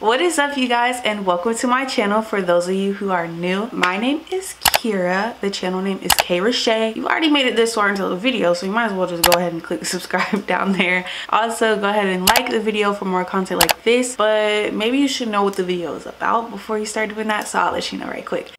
What is up you guys and welcome to my channel for those of you who are new. My name is Kira. The channel name is Kayy Rache'. You've already made it this far into the video so you might as well just go ahead and click subscribe down there. Also go ahead and like the video for more content like this but maybe you should know what the video is about before you start doing that so I'll let you know right quick.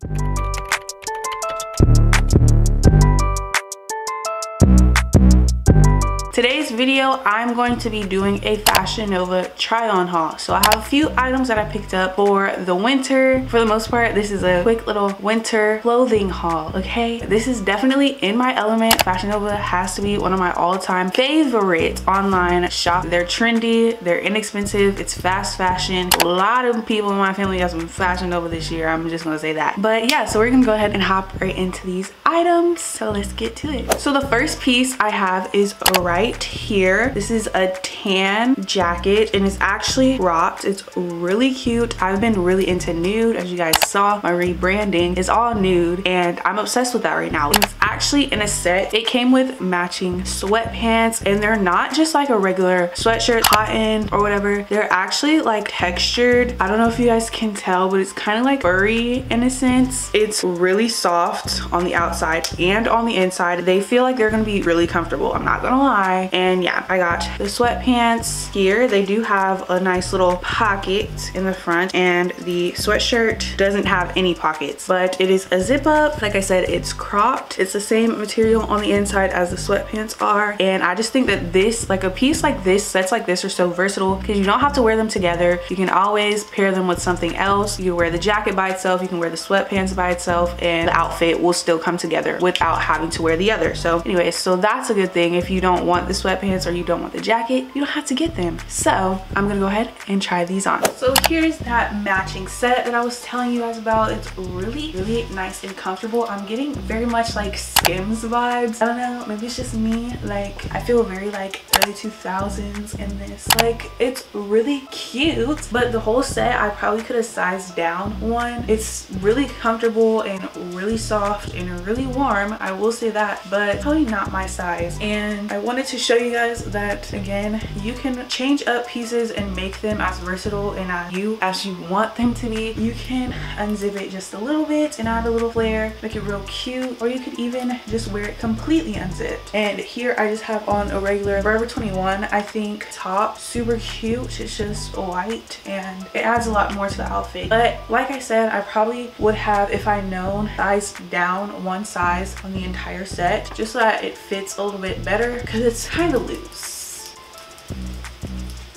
Today's video, I'm going to be doing a Fashion Nova try on haul. So I have a few items that I picked up for the winter. For the most part, this is a quick little winter clothing haul, okay? This is definitely in my element. Fashion Nova has to be one of my all-time favorite online shop. They're trendy, they're inexpensive, it's fast fashion. A lot of people in my family got some Fashion Nova this year, I'm just gonna say that. But yeah, so we're gonna go ahead and hop right into these items. So let's get to it. So the first piece I have is right here. This is a tan jacket and it's actually cropped. It's really cute. I've been really into nude. As you guys saw, my rebranding is all nude and I'm obsessed with that right now. It's actually in a set. It came with matching sweatpants and they're not just like a regular sweatshirt, cotton or whatever. They're actually like textured. I don't know if you guys can tell, but it's kind of like furry in a sense. It's really soft on the outside and on the inside. They feel like they're gonna be really comfortable. I'm not gonna lie. And yeah i got the sweatpants here. They do have a nice little pocket in the front and the sweatshirt doesn't have any pockets but it is a zip up. Like i said it's cropped. It's the same material on the inside as the sweatpants are. And i just think that this like a piece like this sets like this are so versatile because you don't have to wear them together. You can always pair them with something else. You wear the jacket by itself you can wear the sweatpants by itself and the outfit will still come together without having to wear the other so anyway so that's a good thing if you don't want want the sweatpants or you don't want the jacket, you don't have to get them. So I'm gonna go ahead and try these on. So here's that matching set that I was telling you guys about. It's really, really nice and comfortable. I'm getting very much like Skims vibes. I don't know, maybe it's just me. Like I feel very like early 2000s in this. Like it's really cute, but the whole set I probably could have sized down one. It's really comfortable and really soft and really warm. I will say that, but probably not my size. And I wanted to to show you guys that again you can change up pieces and make them as versatile and as you as you want them to be you can unzip it just a little bit and add a little flare make it real cute or you could even just wear it completely unzipped and here I just have on a regular Forever 21 I think top super cute it's just white and it adds a lot more to the outfit but like I said I probably would have if I known size down one size on the entire set just so that it fits a little bit better because it's it's kind of loose.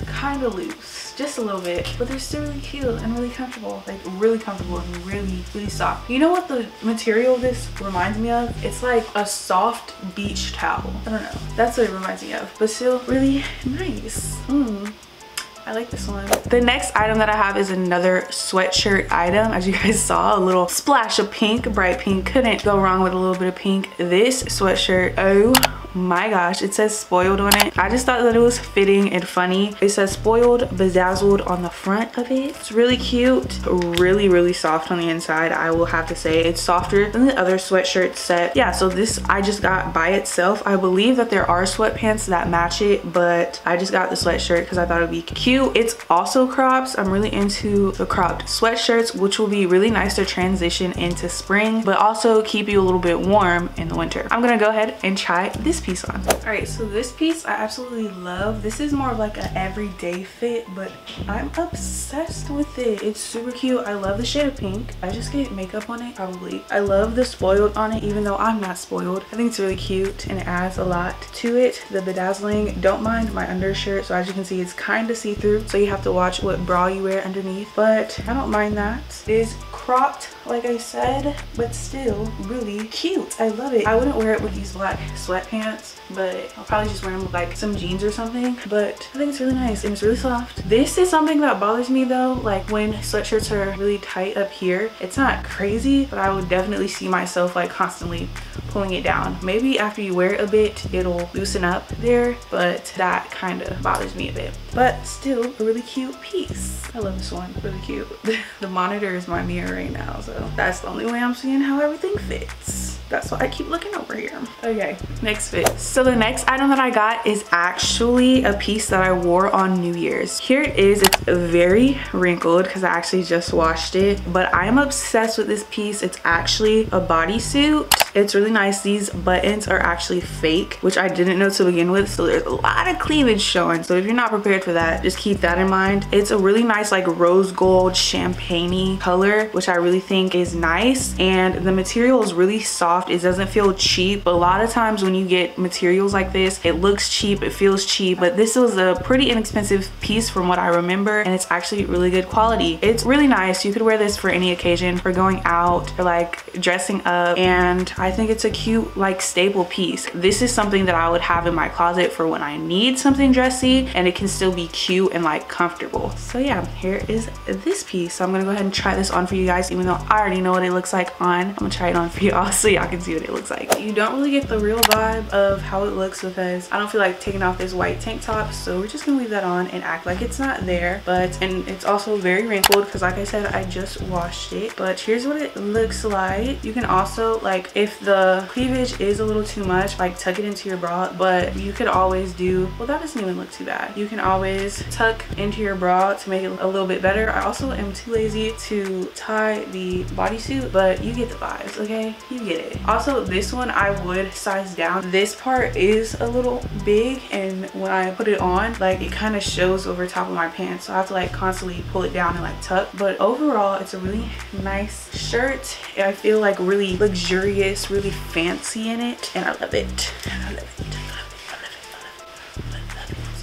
Kind of loose. Just a little bit. But they're still really cute and really comfortable. Like really comfortable and really, really soft. You know what the material this reminds me of? It's like a soft beach towel. I don't know. That's what it reminds me of. But still really nice. Mm. I like this one. The next item that I have is another sweatshirt item. As you guys saw, a little splash of pink, bright pink. Couldn't go wrong with a little bit of pink. This sweatshirt, oh my gosh it says spoiled on it. I just thought that it was fitting and funny. It says spoiled bedazzled on the front of it. It's really cute. Really really soft on the inside i will have to say. It's softer than the other sweatshirt set. Yeah so this i just got by itself. I believe that there are sweatpants that match it but i just got the sweatshirt because i thought it would be cute. It's also crops i'm really into the cropped sweatshirts which will be really nice to transition into spring but also keep you a little bit warm in the winter. I'm gonna go ahead and try this piece on. All right, so this piece I absolutely love. This is more of like an everyday fit, but I'm obsessed with it. It's super cute. I love the shade of pink. I just get makeup on it, probably. I love the spoiled on it, even though I'm not spoiled. I think it's really cute and it adds a lot to it. The bedazzling, don't mind my undershirt. So as you can see, it's kind of see-through. So you have to watch what bra you wear underneath, but I don't mind that. It is cropped like I said, but still really cute. I love it. I wouldn't wear it with these black sweatpants, but I'll probably just wear them with like some jeans or something. But I think it's really nice and it's really soft. This is something that bothers me though, like when sweatshirts are really tight up here. It's not crazy, but I would definitely see myself like constantly pulling it down. Maybe after you wear it a bit, it'll loosen up there, but that kind of bothers me a bit. But still a really cute piece. I love this one, really cute. the monitor is my mirror right now, so that's the only way I'm seeing how everything fits. That's why I keep looking over here. Okay, next fit. So the next item that I got is actually a piece that I wore on New Year's. Here it is. It's very wrinkled because I actually just washed it. But I am obsessed with this piece. It's actually a bodysuit. It's really nice. These buttons are actually fake, which I didn't know to begin with. So there's a lot of cleavage showing. So if you're not prepared for that, just keep that in mind. It's a really nice like rose gold champagne color, which I really think is nice. And the material is really soft. It doesn't feel cheap. A lot of times when you get materials like this, it looks cheap, it feels cheap, but this was a pretty inexpensive piece from what I remember. And it's actually really good quality. It's really nice. You could wear this for any occasion, for going out or like dressing up. And I think it's a cute like staple piece. This is something that I would have in my closet for when I need something dressy and it can still be cute and like comfortable. So yeah, here is this piece. So I'm gonna go ahead and try this on for you guys even though I already know what it looks like on. I'm gonna try it on for y'all so y'all can see what it looks like. You don't really get the real vibe of how it looks because I don't feel like taking off this white tank top so we're just gonna leave that on and act like it's not there. But and it's also very wrinkled because like I said I just washed it. But here's what it looks like. You can also like if the cleavage is a little too much like tuck it into your bra. But you could always do well that doesn't even look too bad. You can always tuck into your bra to make it a little bit better. I also am too lazy to tie the bodysuit but you get the vibes okay? You get it also this one i would size down. This part is a little big and when i put it on like it kind of shows over top of my pants so i have to like constantly pull it down and like tuck. But overall it's a really nice shirt i feel like really luxurious really fancy in it and I love it. I love it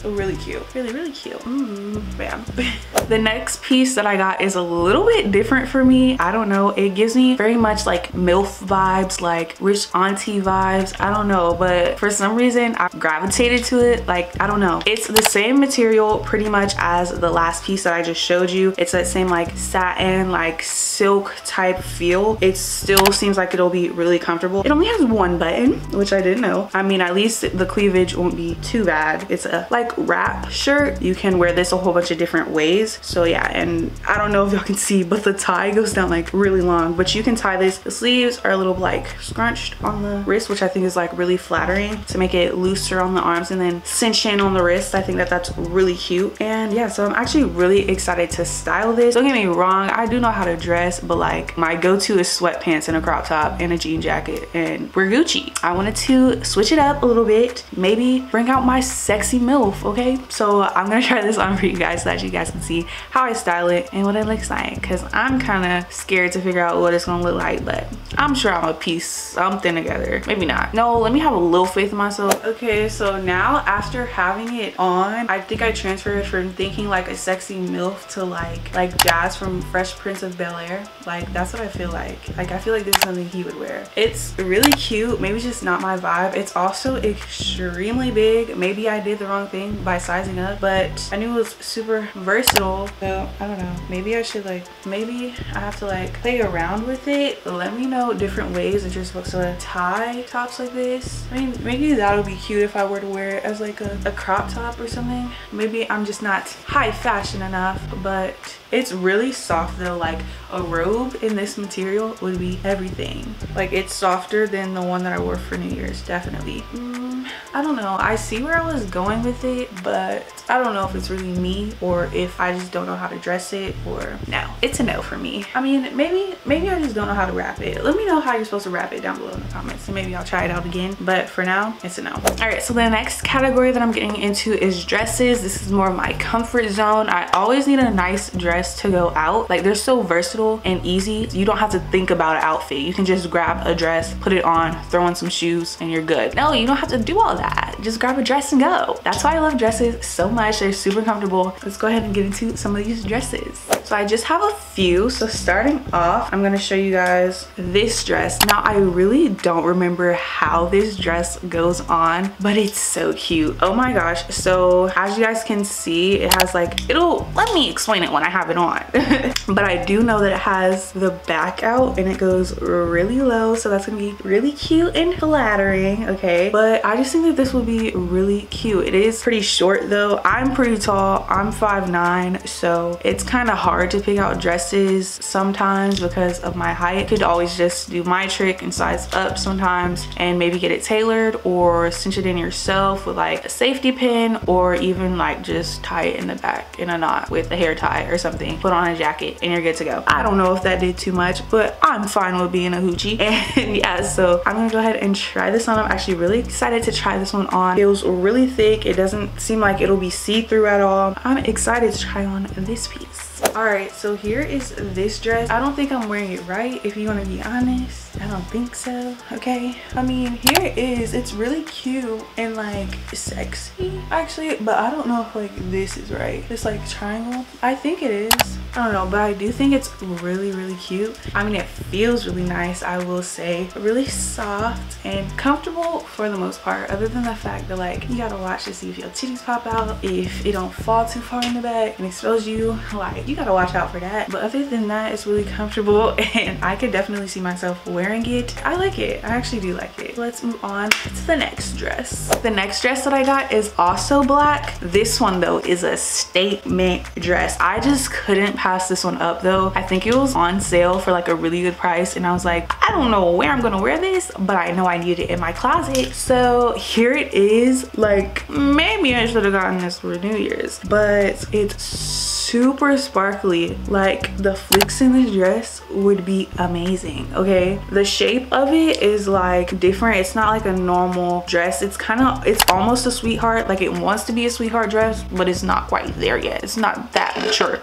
really cute. Really really cute. Mm, bam the next piece that i got is a little bit different for me. I don't know. It gives me very much like milf vibes like rich auntie vibes. I don't know but for some reason i gravitated to it. Like i don't know. It's the same material pretty much as the last piece that i just showed you. It's that same like satin like silk type feel. It still seems like it'll be really comfortable. It only has one button which i didn't know. I mean at least the cleavage won't be too bad. It's a like wrap shirt you can wear this a whole bunch of different ways. So yeah and i don't know if y'all can see but the tie goes down like really long. But you can tie this the sleeves are a little like scrunched on the wrist which i think is like really flattering to make it looser on the arms and then cinch in on the wrist. I think that that's really cute. And yeah so i'm actually really excited to style this. Don't get me wrong i do know how to dress but like my go-to is sweatpants and a crop top and a jean jacket and we're gucci. I wanted to switch it up a little bit maybe bring out my sexy milf okay? So i'm gonna try this on for you guys so that you guys can see how i style it and what it looks like because i'm kind of scared to figure out what it's gonna look like but i'm sure i'm a piece something together. Maybe not. No let me have a little faith in myself. Okay so now after having it on i think i transferred from thinking like a sexy milf to like like jazz from fresh prince of bel-air like that's what i feel like. Like i feel like this is something he would wear. It's really cute maybe just not my vibe. It's also extremely big. Maybe i did the wrong thing by sizing up but I knew it was super versatile. So I don't know. Maybe I should like maybe I have to like play around with it. Let me know different ways that you're supposed to tie tops like this. I mean maybe that would be cute if I were to wear it as like a, a crop top or something. Maybe I'm just not high fashion enough but it's really soft though. Like a robe in this material would be everything. Like it's softer than the one that I wore for New Year's definitely. Mm, I don't know. I see where I was going with it but I don't know if it's really me or if I just don't know how to dress it or no. It's a no for me. I mean maybe maybe I just don't know how to wrap it. Let me know how you're supposed to wrap it down below in the comments and maybe I'll try it out again but for now it's a no. All right so the next category that I'm getting into is dresses. This is more of my comfort zone. I always need a nice dress to go out. Like they're so versatile and easy you don't have to think about an outfit. You can just grab a dress put it on throw on some shoes and you're good. No you don't have to do all that. Just grab a dress and go. That's why I love dresses so much they're super comfortable. Let's go ahead and get into some of these dresses so I just have a few. So starting off I'm gonna show you guys this dress. Now I really don't remember how this dress goes on but it's so cute. Oh my gosh. So as you guys can see it has like it'll let me explain it when I have it on. But I do know that it has the back out and it goes really low. So that's gonna be really cute and flattering okay? But I just think that this will be really cute. It is pretty short though. I'm pretty tall. I'm 5'9 so it's kind of hard hard to pick out dresses sometimes because of my height. You could always just do my trick and size up sometimes and maybe get it tailored or cinch it in yourself with like a safety pin or even like just tie it in the back in a knot with a hair tie or something. Put on a jacket and you're good to go. I don't know if that did too much, but I'm fine with being a hoochie. And yeah, so I'm gonna go ahead and try this on. I'm actually really excited to try this one on. It feels really thick. It doesn't seem like it'll be see-through at all. I'm excited to try on this piece. All right, so here is this dress. I don't think I'm wearing it right, if you wanna be honest. I don't think so, okay? I mean, here it is. It's really cute and like sexy, actually, but I don't know if like this is right. This like triangle, I think it is. I don't know, but I do think it's really, really cute. I mean, it feels really nice, I will say. Really soft and comfortable for the most part, other than the fact that like, you gotta watch to see if your titties pop out, if it don't fall too far in the back and expose you, like, you gotta watch out for that. But other than that, it's really comfortable and I could definitely see myself wearing it. I like it, I actually do like it. Let's move on to the next dress. The next dress that I got is also black. This one though is a statement dress. I just couldn't pass this one up though. I think it was on sale for like a really good price and I was like, I don't know where I'm gonna wear this, but I know I need it in my closet. So here it is. Like maybe I should have gotten this for New Year's, but it's super sparkly. Like the flicks in the dress would be amazing, okay? The shape of it is like different. It's not like a normal dress. It's kind of, it's almost a sweetheart. Like it wants to be a sweetheart dress, but it's not quite there yet. It's not that mature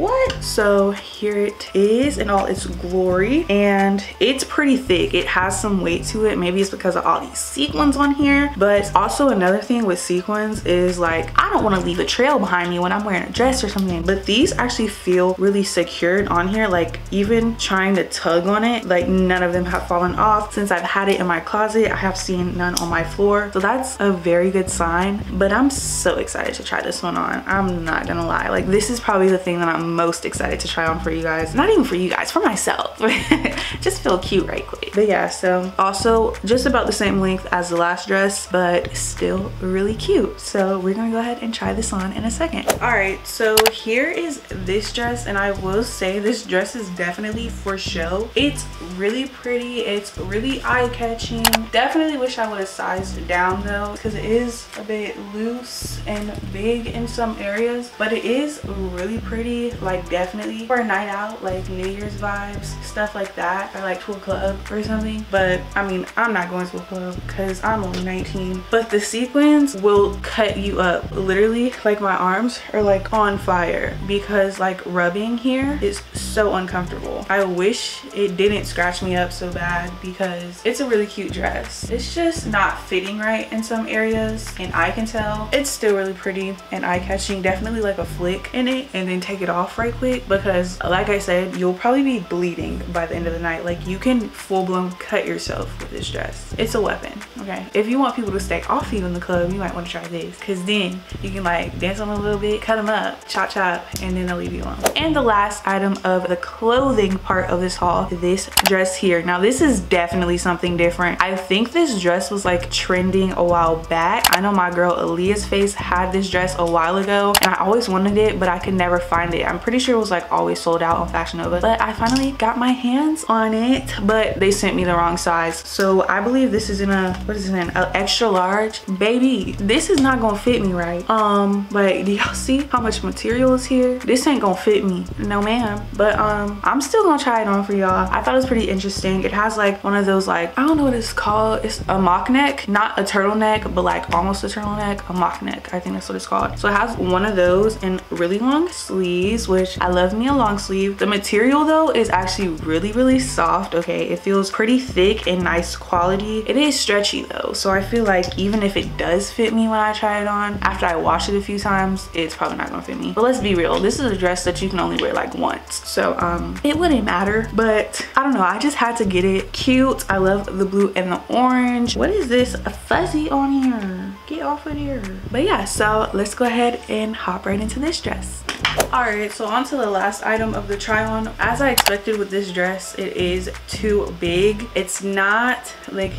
what? So here it is in all its glory and it's pretty thick. It has some weight to it. Maybe it's because of all these sequins on here but also another thing with sequins is like i don't want to leave a trail behind me when i'm wearing a dress or something but these actually feel really secured on here like even trying to tug on it like none of them have fallen off. Since i've had it in my closet i have seen none on my floor so that's a very good sign but i'm so excited to try this one on. I'm not gonna lie. Like this is probably the thing that i'm most excited to try on for you guys. Not even for you guys, for myself. just feel cute right quick. But yeah, so also just about the same length as the last dress, but still really cute. So we're gonna go ahead and try this on in a second. All right, so here is this dress and I will say this dress is definitely for show. It's really pretty. It's really eye-catching. Definitely wish I would have sized down though because it is a bit loose and big in some areas, but it is really pretty like definitely for a night out like new year's vibes stuff like that or like to a club or something. But i mean i'm not going to a club because i'm only 19 but the sequins will cut you up literally like my arms are like on fire because like rubbing here is so uncomfortable. I wish it didn't scratch me up so bad because it's a really cute dress. It's just not fitting right in some areas and i can tell it's still really pretty and eye-catching. Definitely like a flick in it and then take it off right quick because like I said, you'll probably be bleeding by the end of the night. Like you can full blown cut yourself with this dress. It's a weapon, okay? If you want people to stay off you in the club, you might want to try this because then you can like dance on them a little bit, cut them up, chop chop, and then they'll leave you alone. And the last item of the clothing part of this haul, this dress here. Now this is definitely something different. I think this dress was like trending a while back. I know my girl Aaliyah's face had this dress a while ago and I always wanted it, but I could never find it. I'm pretty sure it was like always sold out on Fashion Nova, but I finally got my hands on it, but they sent me the wrong size. So I believe this is in a, what is it in, an extra large? Baby, this is not gonna fit me right. Um, but do y'all see how much material is here? This ain't gonna fit me, no ma'am. But um, I'm still gonna try it on for y'all. I thought it was pretty interesting. It has like one of those like, I don't know what it's called. It's a mock neck, not a turtleneck, but like almost a turtleneck, a mock neck. I think that's what it's called. So it has one of those and really long sleeves, which I love me a long sleeve. The material though is actually really, really soft, okay? It feels pretty thick and nice quality. It is stretchy though, so I feel like even if it does fit me when I try it on, after I wash it a few times, it's probably not gonna fit me. But let's be real, this is a dress that you can only wear like once. So um, it wouldn't matter, but I don't know, I just had to get it. Cute, I love the blue and the orange. What is this a fuzzy on here? Get off of here. But yeah, so let's go ahead and hop right into this dress all right so on to the last item of the try on as i expected with this dress it is too big. It's not like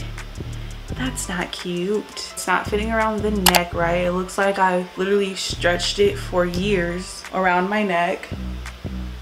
that's not cute. It's not fitting around the neck right? It looks like i literally stretched it for years around my neck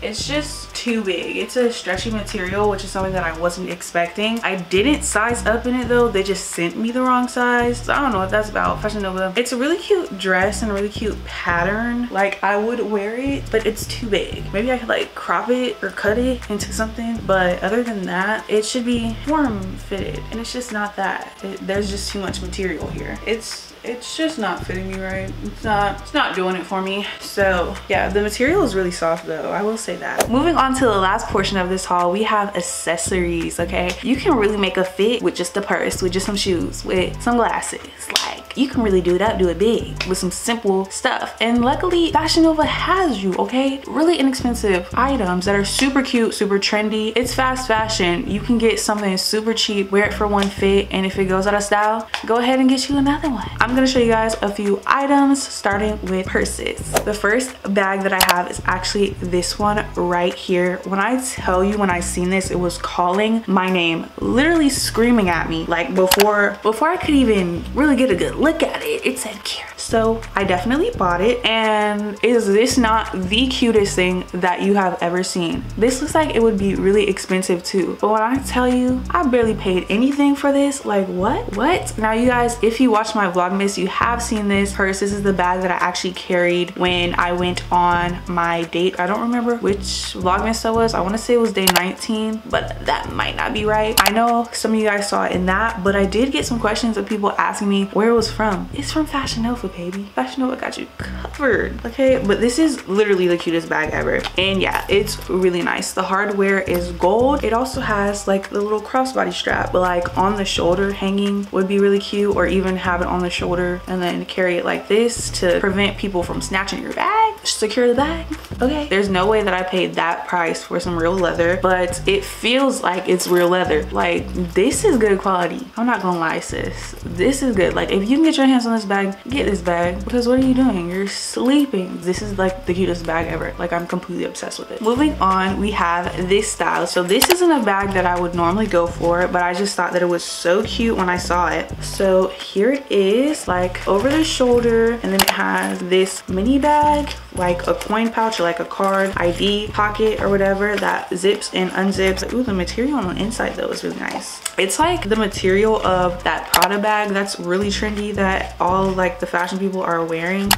it's just too big. It's a stretchy material, which is something that I wasn't expecting. I didn't size up in it though. They just sent me the wrong size. So I don't know what that's about. Fashion Nova. It's a really cute dress and a really cute pattern. Like I would wear it, but it's too big. Maybe I could like crop it or cut it into something. But other than that, it should be form fitted. And it's just not that. It, there's just too much material here. It's it's just not fitting me right. It's not it's not doing it for me. So yeah the material is really soft though. I will say that. Moving on to the last portion of this haul we have accessories okay? You can really make a fit with just a purse with just some shoes with some glasses like you can really do it up do it big with some simple stuff. And luckily fashion nova has you okay? Really inexpensive items that are super cute super trendy. It's fast fashion. You can get something super cheap wear it for one fit and if it goes out of style go ahead and get you another one. I'm gonna show you guys a few items starting with purses. The first bag that i have is actually this one right here. When i tell you when i seen this it was calling my name literally screaming at me. Like before before i could even really get a good look at it it said Kira so I definitely bought it. And is this not the cutest thing that you have ever seen? This looks like it would be really expensive too. But when I tell you, I barely paid anything for this. Like what? What? Now you guys, if you watch my Vlogmas, you have seen this purse. This is the bag that I actually carried when I went on my date. I don't remember which Vlogmas that was. I want to say it was day 19, but that might not be right. I know some of you guys saw it in that, but I did get some questions of people asking me where it was from. It's from Fashion Nova baby. Fashion Nova got you covered, okay? But this is literally the cutest bag ever. And yeah, it's really nice. The hardware is gold. It also has like the little crossbody strap, but like on the shoulder hanging would be really cute or even have it on the shoulder and then carry it like this to prevent people from snatching your bag, secure the bag, okay? There's no way that I paid that price for some real leather, but it feels like it's real leather. Like this is good quality. I'm not gonna lie, sis. This is good. Like if you can get your hands on this bag, get this bag. Because what are you doing? You're sleeping. This is like the cutest bag ever. Like i'm completely obsessed with it. Moving on we have this style. So this isn't a bag that i would normally go for but i just thought that it was so cute when i saw it. So here it is like over the shoulder. And then it has this mini bag like a coin pouch or like a card id pocket or whatever that zips and unzips. Ooh, the material on the inside though is really nice. It's like the material of that prada bag that's really trendy that all like the fashion people are wearing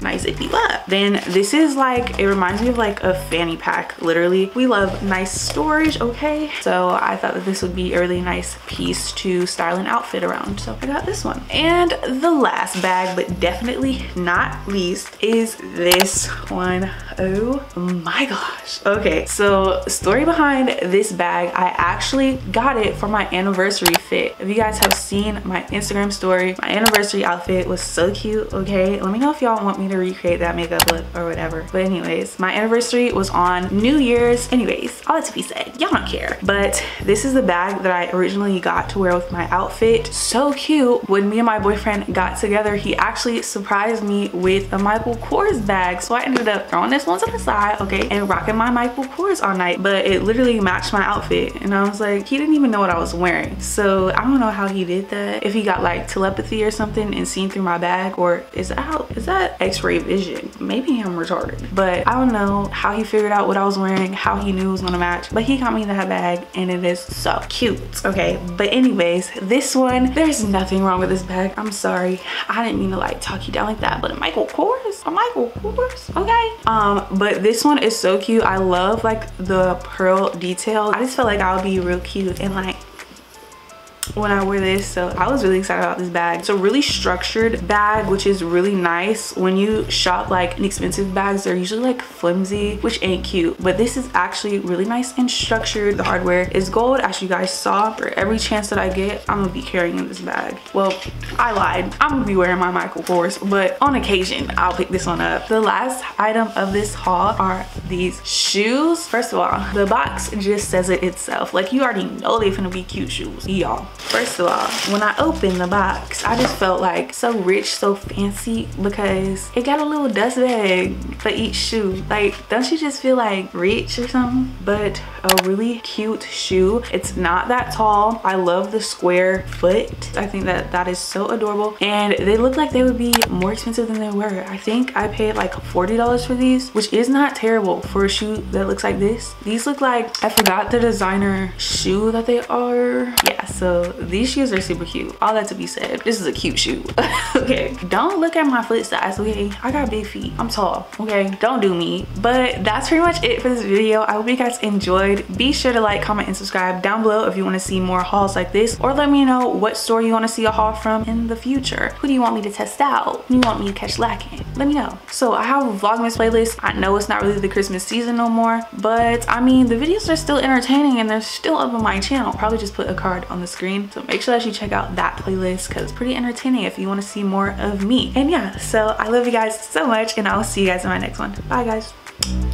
nice zip you up. Then this is like, it reminds me of like a fanny pack, literally. We love nice storage, okay? So I thought that this would be a really nice piece to style an outfit around. So I got this one. And the last bag, but definitely not least, is this one. Oh my gosh. Okay, so story behind this bag, I actually got it for my anniversary fit. If you guys have seen my Instagram story, my anniversary outfit was so cute, okay? Let me know if y'all want me to recreate that makeup look or whatever. But anyways, my anniversary was on New Year's. Anyways, all that to be said, y'all don't care. But this is the bag that I originally got to wear with my outfit. So cute. When me and my boyfriend got together, he actually surprised me with a Michael Kors bag. So I ended up throwing this one to the side, okay, and rocking my Michael Kors all night. But it literally matched my outfit. And I was like, he didn't even know what I was wearing. So I don't know how he did that. If he got like telepathy or something and seen through my bag or is that is that x-ray vision? Maybe I'm retarded. But I don't know how he figured out what I was wearing, how he knew it was gonna match. But he got me that bag and it is so cute, okay? But anyways, this one, there's nothing wrong with this bag. I'm sorry. I didn't mean to like talk you down like that, but a Michael Kors, a Michael Kors, okay? Um, but this one is so cute. I love like the pearl detail. I just felt like I'll be real cute and like when I wear this so I was really excited about this bag. It's a really structured bag which is really nice. When you shop like inexpensive bags they're usually like flimsy which ain't cute. But this is actually really nice and structured. The hardware is gold. As you guys saw for every chance that I get I'm gonna be carrying this bag. Well I lied. I'm gonna be wearing my Michael Kors but on occasion I'll pick this one up. The last item of this haul are these shoes. First of all the box just says it itself. Like you already know they're gonna be cute shoes. Y'all First of all, when I opened the box, I just felt like so rich, so fancy because it got a little dust bag for each shoe. Like, don't you just feel like rich or something? But a really cute shoe. It's not that tall. I love the square foot. I think that that is so adorable. And they look like they would be more expensive than they were. I think I paid like $40 for these, which is not terrible for a shoe that looks like this. These look like, I forgot the designer shoe that they are. Yeah, so these shoes are super cute. All that to be said, this is a cute shoe. okay, don't look at my foot size, okay? I got big feet, I'm tall, okay? Don't do me. But that's pretty much it for this video. I hope you guys enjoyed. Be sure to like, comment, and subscribe down below if you wanna see more hauls like this, or let me know what store you wanna see a haul from in the future. Who do you want me to test out? Who do you want me to catch lacking? Let me know. So I have a Vlogmas playlist. I know it's not really the Christmas season no more, but I mean, the videos are still entertaining and they're still up on my channel. Probably just put a card on the screen. So make sure that you check out that playlist because it's pretty entertaining if you want to see more of me. And yeah, so I love you guys so much and I'll see you guys in my next one. Bye guys.